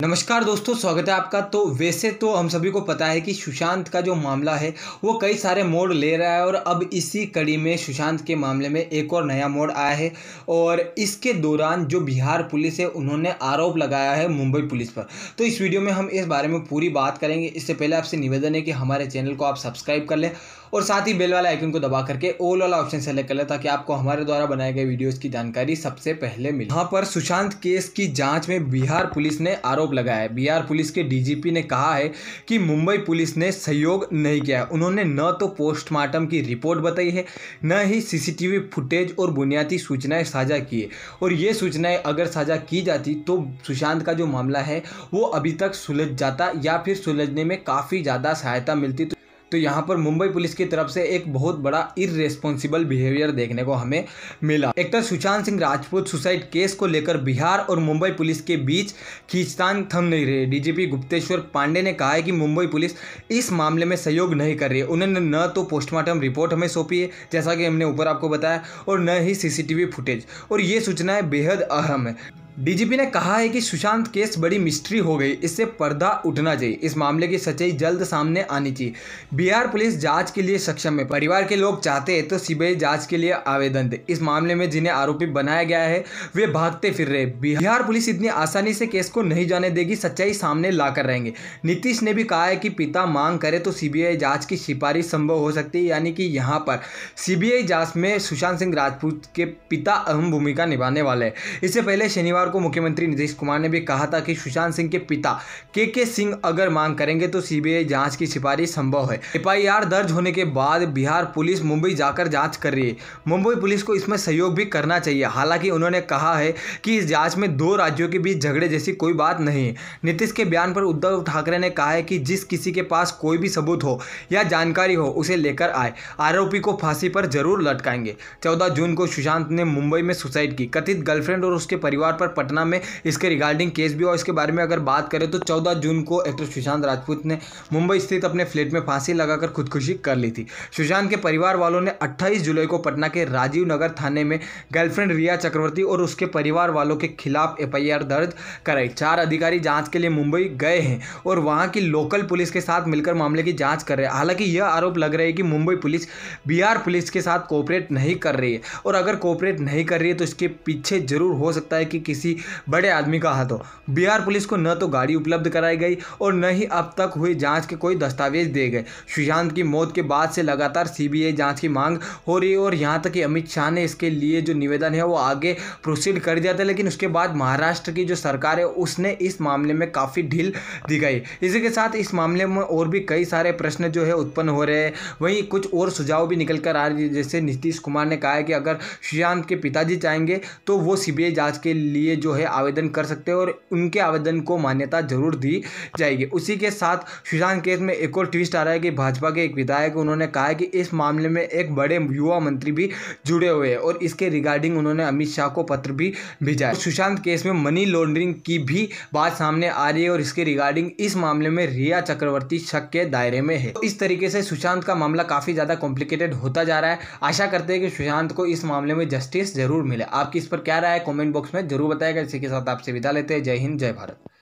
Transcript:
नमस्कार दोस्तों, स्वागत है आपका। तो वैसे तो हम सभी को पता है कि सुशांत का जो मामला है, वो कई सारे मोड़ ले रहा है और अब इसी कड़ी में सुशांत के मामले में एक और नया मोड़ आया है और इसके दौरान जो बिहार पुलिस है, उन्होंने आरोप लगाया है मुंबई पुलिस पर। तो इस वीडियो में हम इस बारे में पूरी बात करेंगे। इससे पहले आपसे निवेदन है कि हमारे चैनल को आप सब्सक्राइब कर लें और साथ ही बेल वाला आइकन को दबा करके ऑल वाला ऑप्शन सेलेक्ट कर ले ताकि आपको हमारे द्वारा बनाए गए वीडियोस की जानकारी सबसे पहले मिले। यहाँ पर सुशांत केस की जाँच में बिहार पुलिस ने आरोप लगाया है। बिहार पुलिस के डीजीपी ने कहा है कि मुंबई पुलिस ने सहयोग नहीं किया उन्होंने न तो पोस्टमार्टम की रिपोर्ट बताई है, न ही सीसीटीवी फुटेज और बुनियादी सूचनाएँ साझा की है। और ये सूचनाएँ अगर साझा की जाती तो सुशांत का जो मामला है, वो अभी तक सुलझ जाता या फिर सुलझने में काफ़ी ज़्यादा सहायता मिलती तो तो यहाँ पर मुंबई पुलिस की तरफ़ से एक बहुत बड़ा इरेस्पॉन्सिबल बिहेवियर देखने को हमें मिला। एक तो सुशांत सिंह राजपूत सुसाइड केस को लेकर बिहार और मुंबई पुलिस के बीच खींचतान थम नहीं रहे। डीजीपी गुप्तेश्वर पांडे ने कहा है कि मुंबई पुलिस इस मामले में सहयोग नहीं कर रही। है उन्होंने न तो पोस्टमार्टम रिपोर्ट हमें सौंपी है, जैसा कि हमने ऊपर आपको बताया, और न ही सीसीटीवी फुटेज और ये सूचनाएँ बेहद अहम है। डीजीपी ने कहा है कि सुशांत केस बड़ी मिस्ट्री हो गई, इससे पर्दा उठना चाहिए इस मामले की सच्चाई जल्द सामने आनी चाहिए। बिहार पुलिस जाँच के लिए सक्षम है। परिवार के लोग चाहते हैं तो सीबीआई जाँच के लिए आवेदन दे। इस मामले में जिन्हें आरोपी बनाया गया है, वे भागते फिर रहे। बिहार पुलिस इतनी आसानी से केस को नहीं जाने देगी, सच्चाई सामने लाकर रहेंगे। नीतीश ने भी कहा है कि पिता मांग करे तो सीबीआई जाँच की सिफारिश संभव हो सकती है, यानी कि यहाँ पर। सीबीआई जाँच में सुशांत सिंह राजपूत के पिता अहम भूमिका निभाने वाले हैं। इससे पहले शनिवार को मुख्यमंत्री नीतीश कुमार ने भी कहा था कि सुशांत सिंह के पिता के के सिंह अगर मांग करेंगे तो सीबीआई जाँच की सिफारिश संभव है। एफआईआर दर्ज होने के बाद बिहार पुलिस मुंबई जाकर जाँच कर रही है। मुंबई पुलिस को इसमें सहयोग भी करना चाहिए। हालाँकि उन्होंने कहा है कि इस जाँच में दो राज्यों के बीच झगड़े जैसी कोई बात नहीं नीतीश के बयान पर उद्धव ठाकरे ने कहा है कि जिस किसी के पास कोई भी सबूत हो या जानकारी हो, उसे लेकर आए। आरोपी को फांसी पर ज़रूर लटकाएँगे। चौदह जून को सुशांत ने मुंबई में सुसाइड की। कथित गर्लफ्रेंड और उसके परिवार पर पटना में इसके रिगार्डिंग केस भी और इसके बारे में अगर बात करें तो चौदह जून को एक्टर सुशांत राजपूत ने मुंबई स्थित अपने फ्लैट में फांसी लगाकर खुदकुशी कर ली थी। सुशांत के परिवार वालों ने अट्ठाईस जुलाई को पटना के राजीव नगर थाने में गर्लफ्रेंड रिया चक्रवर्ती और उसके परिवार वालों के खिलाफ एफआईआर दर्ज कराई। चार अधिकारी जाँच के लिए मुंबई गए हैं और वहाँ की लोकल पुलिस के साथ मिलकर मामले की जाँच कर रहे हैं। हालाँकि यह आरोप लग रहा है कि मुंबई पुलिस बिहार पुलिस के साथ कोऑपरेट नहीं कर रही है और अगर कोऑपरेट नहीं कर रही है तो इसके पीछे ज़रूर हो सकता है कि किसी बड़े आदमी का हाथ। हो बिहार पुलिस को न तो गाड़ी उपलब्ध कराई गई और न ही अब तक हुई जाँच के कोई दस्तावेज़ दिए गए। सुशांत की मौत के बाद से लगातार सीबीआई जाँच की मांग हो रही है और यहाँ तक कि अमित शाह ने इसके लिए जो निवेदन है वो आगे प्रोसीड कर दिया था, लेकिन उसके बाद महाराष्ट्र की जो सरकार है, उसने इस मामले में काफ़ी ढील दी गई इसी के साथ इस मामले में और भी कई सारे प्रश्न जो है उत्पन्न हो रहे हैं। वहीं कुछ और सुझाव भी निकल कर आ रही जैसे नीतीश कुमार ने कहा है कि अगर सुशांत के पिताजी चाहेंगे तो वो सीबीआई जाँच के लिए जो है आवेदन कर सकते हैं और उनके आवेदन को मान्यता ज़रूर दी जाएगी। उसी के साथ सुशांत केस में एक और ट्विस्ट आ रहा है कि भाजपा के एक विधायक, उन्होंने कहा है कि इस मामले में एक बड़े युवा मंत्री भी जुड़े हुए हैं और इसके रिगार्डिंग उन्होंने अमित शाह को पत्र भी भेजा है। सुशांत केस में मनी लॉन्ड्रिंग की भी बात सामने आ रही है और इसके रिगार्डिंग इस मामले में रिया चक्रवर्ती शक के दायरे में है। तो इस तरीके से सुशांत का मामला काफ़ी ज़्यादा कॉम्प्लिकेटेड होता जा रहा है। आशा करते हैं कि सुशांत को इस मामले में जस्टिस ज़रूर मिले। आपकी इस पर क्या राय है? कमेंट बॉक्स में ज़रूर बताएगा इसी के साथ आपसे विदा लेते हैं। जय हिंद जय भारत।